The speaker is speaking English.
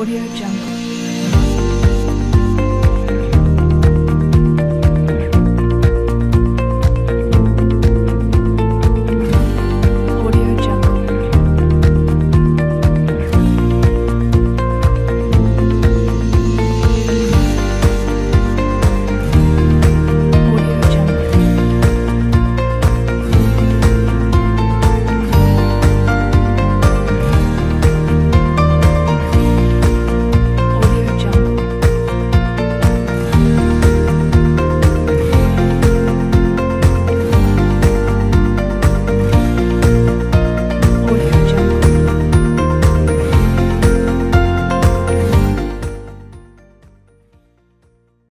Audio Jungle.